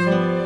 Música